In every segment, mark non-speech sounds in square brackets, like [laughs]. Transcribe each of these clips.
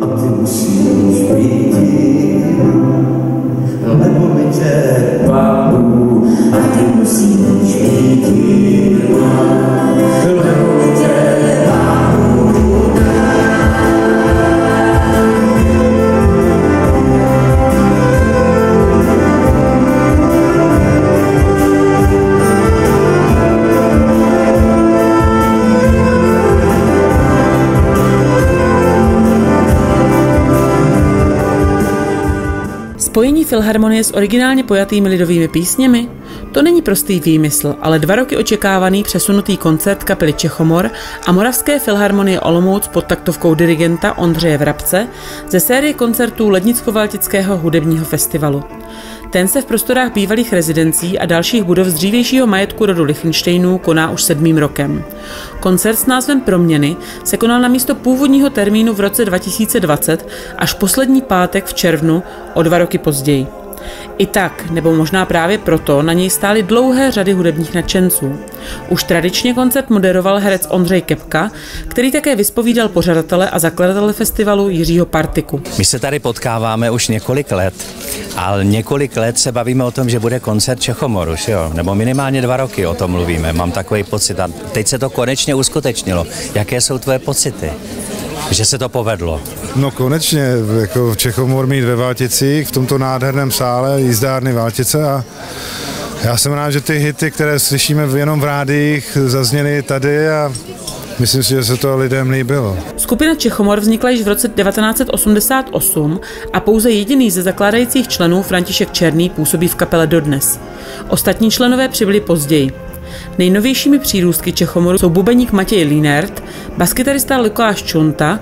A ty musíš být lebo my tě babu. A ty musíš být filharmonie s originálně pojatými lidovými písněmi? To není prostý výmysl, ale dva roky očekávaný přesunutý koncert kapely Čechomor a Moravské filharmonie Olomouc pod taktovkou dirigenta Ondřeje Vrabce ze série koncertů Lednicko-Valtického hudebního festivalu. Ten se v prostorách bývalých rezidencí a dalších budov z dřívějšího majetku rodu Lichtensteinů koná už sedmým rokem. Koncert s názvem Proměny se konal na místo původního termínu v roce 2020 až poslední pátek v červnu o dva roky později. I tak, nebo možná právě proto, na něj stály dlouhé řady hudebních nadšenců. Už tradičně koncert moderoval herec Ondřej Kepka, který také vyspovídal pořadatele a zakladatele festivalu Jiřího Partiku. My se tady potkáváme už několik let, ale několik let se bavíme o tom, že bude koncert Čechomoru, jo? nebo minimálně dva roky o tom mluvíme, mám takový pocit a teď se to konečně uskutečnilo. Jaké jsou tvoje pocity? Že se to povedlo. No konečně, jako Čechomor mít ve Válticích, v tomto nádherném sále jízdárny Váltice a já jsem rád, že ty hity, které slyšíme jenom v rádiích, zazněly tady a Myslím si, že se to lidem líbilo. Skupina Čechomor vznikla již v roce 1988 a pouze jediný ze zakládajících členů František Černý působí v kapele dodnes. Ostatní členové přibyli později. Nejnovějšími přírůstky Čechomoru jsou bubeník Matěj Linert, baskytarista Lukáš Čunta,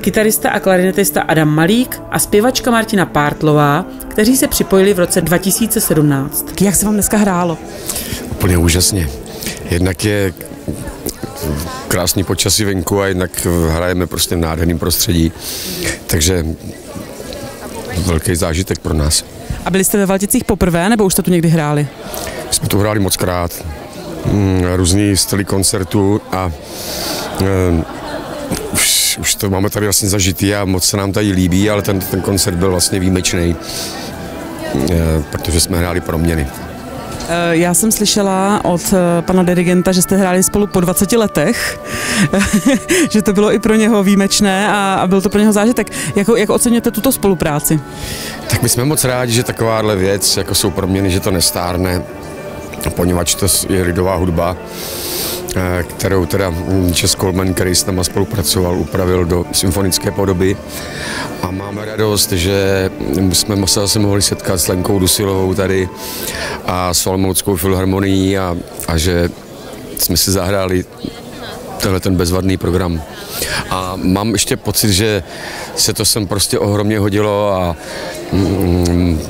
kytarista a klarinetista Adam Malík a zpěvačka Martina Pártlová, kteří se připojili v roce 2017. Jak se vám dneska hrálo? Úplně úžasně. Jednak je krásný počasí venku a jednak hrajeme prostě v nádherném prostředí. Takže velký zážitek pro nás. A byli jste ve Valticích poprvé, nebo už jste tu někdy hráli? Jsme tu hráli moc krát. Mm, různý styly koncertů a uh, už, už to máme tady vlastně zažitý a moc se nám tady líbí, ale ten, ten koncert byl vlastně výjimečný, uh, protože jsme hráli proměny. Eh, já jsem slyšela od pana dirigenta, že jste hráli spolu po 20 letech, [laughs] že to bylo i pro něho výjimečné a, a byl to pro něho zážitek. Jak, jak oceňujete tuto spolupráci? Tak my jsme moc rádi, že takováhle věc, jako jsou proměny, že to nestárne, poněvadž to je lidová hudba, eh, kterou teda Čes Coleman, který s náma spolupracoval, upravil do symfonické podoby. A máme radost, že jsme se zase mohli setkat s Lenkou Dusilovou tady a s Olomouckou filharmonií a, a že jsme si zahráli tenhle ten bezvadný program. A mám ještě pocit, že se to sem prostě ohromně hodilo a mm,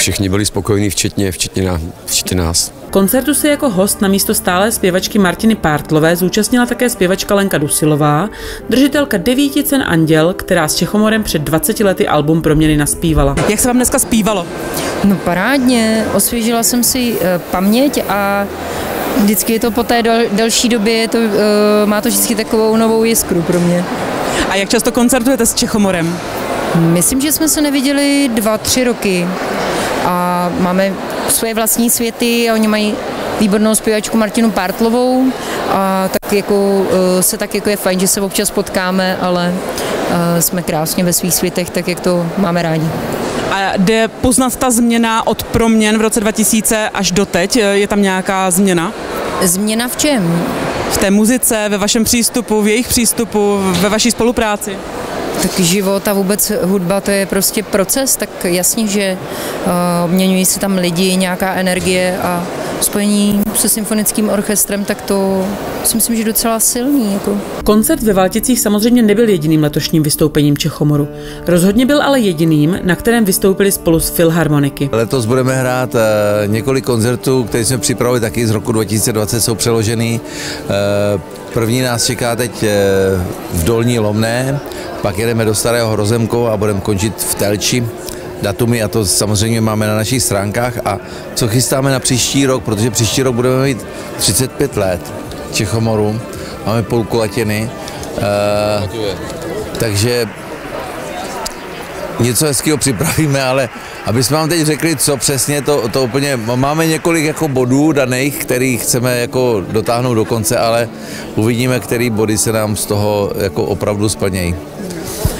všichni byli spokojení, včetně, včetně, na, včetně nás. Koncertu se jako host na místo stále zpěvačky Martiny Pártlové zúčastnila také zpěvačka Lenka Dusilová, držitelka devíti cen Anděl, která s Čechomorem před 20 lety album Proměny naspívala. Jak se vám dneska zpívalo? No parádně, osvěžila jsem si uh, paměť a vždycky je to po té del, delší době, to, uh, má to vždycky takovou novou jiskru pro mě. A jak často koncertujete s Čechomorem? Myslím, že jsme se neviděli dva, tři roky a máme svoje vlastní světy a oni mají výbornou zpěvačku Martinu Pártlovou a tak jako eh, se tak jako je fajn, že se občas potkáme, ale eh, jsme krásně ve svých světech, tak jak to máme rádi. A jde poznat ta změna od proměn v roce 2000 až do teď? Je tam nějaká změna? Změna v čem? V té muzice, ve vašem přístupu, v jejich přístupu, ve vaší spolupráci? Tak život a vůbec hudba to je prostě proces, tak jasně, že uh, obměňují se tam lidi, nějaká energie a spojení se symfonickým orchestrem, tak to si myslím, že docela silný. Jako. Koncert ve Valticích samozřejmě nebyl jediným letošním vystoupením Čechomoru. Rozhodně byl ale jediným, na kterém vystoupili spolu s Filharmoniky. Letos budeme hrát uh, několik koncertů, které jsme připravili taky z roku 2020, jsou přeložený. První nás čeká teď uh, v Dolní Lomné, pak jedeme do Starého Hrozemkova a budeme končit v Telči. Datumy a to samozřejmě máme na našich stránkách. A co chystáme na příští rok, protože příští rok budeme mít 35 let Čechomoru, máme půlku latiny. Uh, takže něco hezkého připravíme, ale aby jsme vám teď řekli, co přesně, to, to úplně, máme několik jako bodů daných, který chceme jako dotáhnout do konce, ale uvidíme, který body se nám z toho jako opravdu splnějí.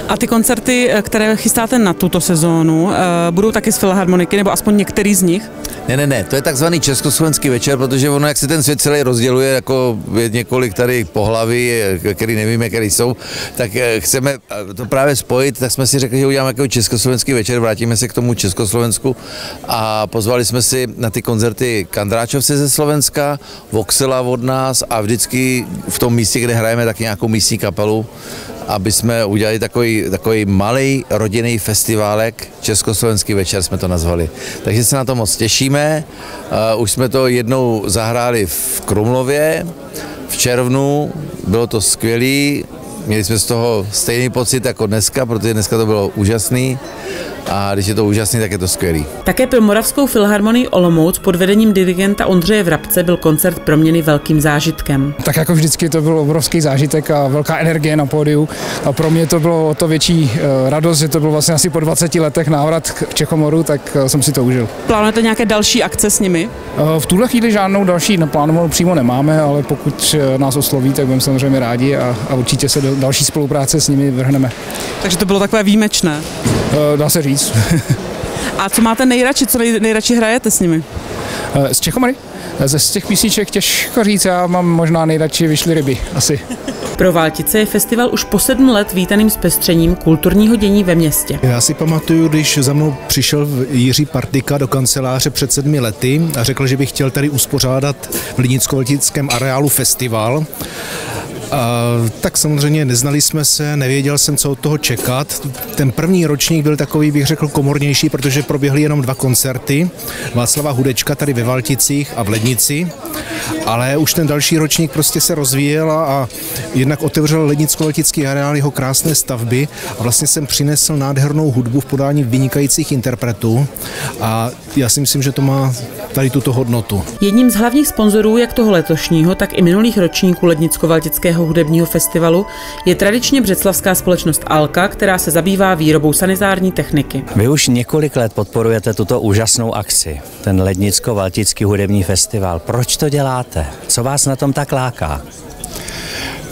A ty koncerty, eh, které chystáte na tuto sezónu, eh, budou taky z Filharmoniky, nebo aspoň některý z nich? Ne, ne, ne, to je takzvaný československý večer, protože ono, jak se ten svět celý rozděluje, jako je několik tady pohlaví, eh, který nevíme, který jsou, tak chceme to právě spojit, tak jsme si řekli, že uděláme jako československý večer, vrátíme se k tomu Československu a pozvali jsme si na ty koncerty Kandráčovce ze Slovenska, Voxela od nás a vždycky v tom místě, kde hrajeme, tak nějakou místní kapelu aby jsme udělali takový, takový malý rodinný festiválek, Československý večer jsme to nazvali. Takže se na to moc těšíme. Uh, už jsme to jednou zahráli v Krumlově v červnu, bylo to skvělé, měli jsme z toho stejný pocit jako dneska, protože dneska to bylo úžasný a když je to úžasný, tak je to skvělý. Také pro Moravskou filharmonii Olomouc pod vedením dirigenta Ondřeje Vrabce byl koncert proměny velkým zážitkem. Tak jako vždycky to byl obrovský zážitek a velká energie na pódiu a pro mě to bylo o to větší eh, radost, že to byl vlastně asi po 20 letech návrat k Čechomoru, tak eh, jsem si to užil. Plánujete nějaké další akce s nimi? Eh, v tuhle chvíli žádnou další naplánovanou přímo nemáme, ale pokud nás osloví, tak budeme samozřejmě rádi a, a určitě se do další spolupráce s nimi vrhneme. Takže to bylo takové výjimečné? Dá se říct. A co máte nejradši, co nej, nejradši hrajete s nimi? Z eh, Čechomary? Ze z těch písniček těžko říct, já mám možná nejradši vyšly ryby, asi. Pro Váltice je festival už po sedm let vítaným zpestřením kulturního dění ve městě. Já si pamatuju, když za mnou přišel Jiří Partika do kanceláře před sedmi lety a řekl, že by chtěl tady uspořádat v linicko areálu festival tak samozřejmě neznali jsme se, nevěděl jsem, co od toho čekat. Ten první ročník byl takový, bych řekl, komornější, protože proběhly jenom dva koncerty. Václava Hudečka tady ve Valticích a v Lednici. Ale už ten další ročník prostě se rozvíjel a jednak otevřel Lednicko-Valtický areál jeho krásné stavby a vlastně jsem přinesl nádhernou hudbu v podání vynikajících interpretů a já si myslím, že to má tady tuto hodnotu. Jedním z hlavních sponzorů jak toho letošního, tak i minulých ročníků Lednicko-Valtického Českého hudebního festivalu je tradičně břeclavská společnost Alka, která se zabývá výrobou sanitární techniky. Vy už několik let podporujete tuto úžasnou akci, ten Lednicko-Valtický hudební festival. Proč to děláte? Co vás na tom tak láká?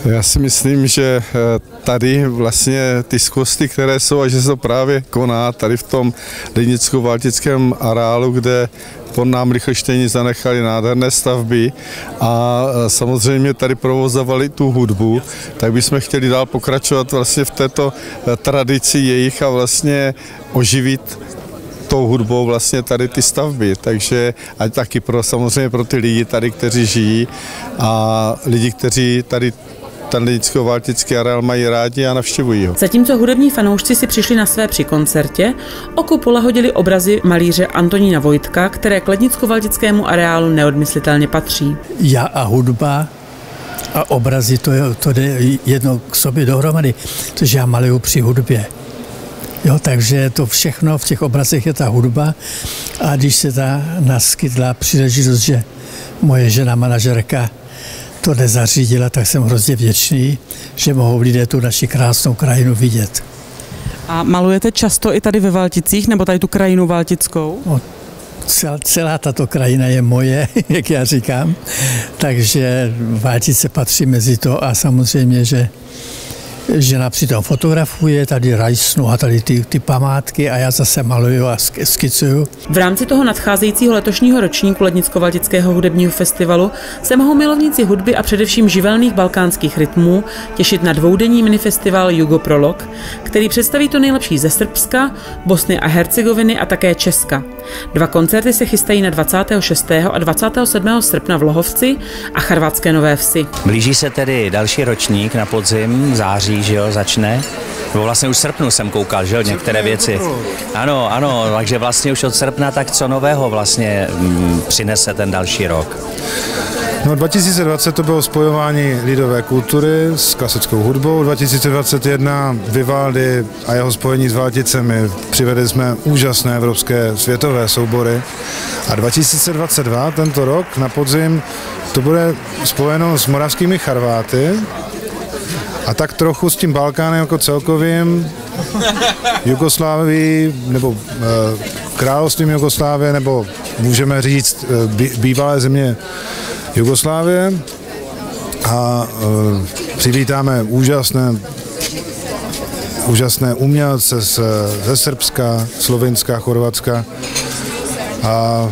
Já si myslím, že eh, tady vlastně ty schosty, které jsou a že se to právě koná tady v tom Lednicko-Valtickém areálu, kde pod nám Rychlštejni zanechali nádherné stavby a e, samozřejmě tady provozovali tu hudbu, tak bychom chtěli dál pokračovat vlastně v této e, tradici jejich a vlastně oživit tou hudbou vlastně tady ty stavby, takže ať taky pro samozřejmě pro ty lidi tady, kteří žijí a lidi, kteří tady ten lidicko-valtický areál mají rádi a navštěvují ho. Zatímco hudební fanoušci si přišli na své při koncertě, oko polahodili obrazy malíře Antonína Vojtka, které k lednicko-valtickému areálu neodmyslitelně patří. Já a hudba a obrazy, to, je, to jde jedno k sobě dohromady, protože já maluju při hudbě. Jo, takže to všechno v těch obrazech je ta hudba a když se ta naskytla příležitost, že moje žena manažerka to nezařídila, tak jsem hrozně vděčný, že mohou lidé tu naši krásnou krajinu vidět. A malujete často i tady ve Valticích, nebo tady tu krajinu Valtickou? No, celá tato krajina je moje, [laughs] jak já říkám, takže Valtice patří mezi to a samozřejmě, že žena přitom fotografuje, tady rajsnu a tady ty, ty památky a já zase maluju a skicuju. V rámci toho nadcházejícího letošního ročníku Lednicko-Valtického hudebního festivalu se mohou milovníci hudby a především živelných balkánských rytmů těšit na dvoudenní minifestival Jugo Prolog, který představí to nejlepší ze Srbska, Bosny a Hercegoviny a také Česka. Dva koncerty se chystají na 26. a 27. srpna v Lohovci a Charvatské Nové Vsi. Blíží se tedy další ročník na podzim, září, že jo, začne. Nebo vlastně už v srpnu jsem koukal, že jo, některé věci. Ano, ano, takže vlastně už od srpna tak co nového vlastně mm, přinese ten další rok. No 2020 to bylo spojování lidové kultury s klasickou hudbou, 2021 Vivaldi a jeho spojení s Valticemi. Přivedli jsme úžasné evropské světové soubory a 2022, tento rok na podzim, to bude spojeno s moravskými Charváty A tak trochu s tím Balkánem jako celkovým, Jugoslávii, nebo e, královstvím Jugoslávie, nebo můžeme říct e, bývalé země Jugoslávie. A e, přivítáme úžasné úžasné umělce z, ze Srbska, Slovenska, Chorvatska. A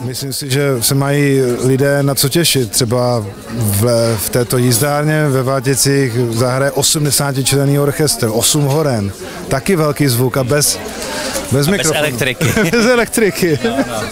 myslím si, že se mají lidé na co těšit. Třeba v, v této jízdárně ve Vátěcích zahraje 80 člený orchestr, 8 horen. Taky velký zvuk a bez, bez a mikrofonu. Bez elektriky. [laughs] bez elektriky. No, no.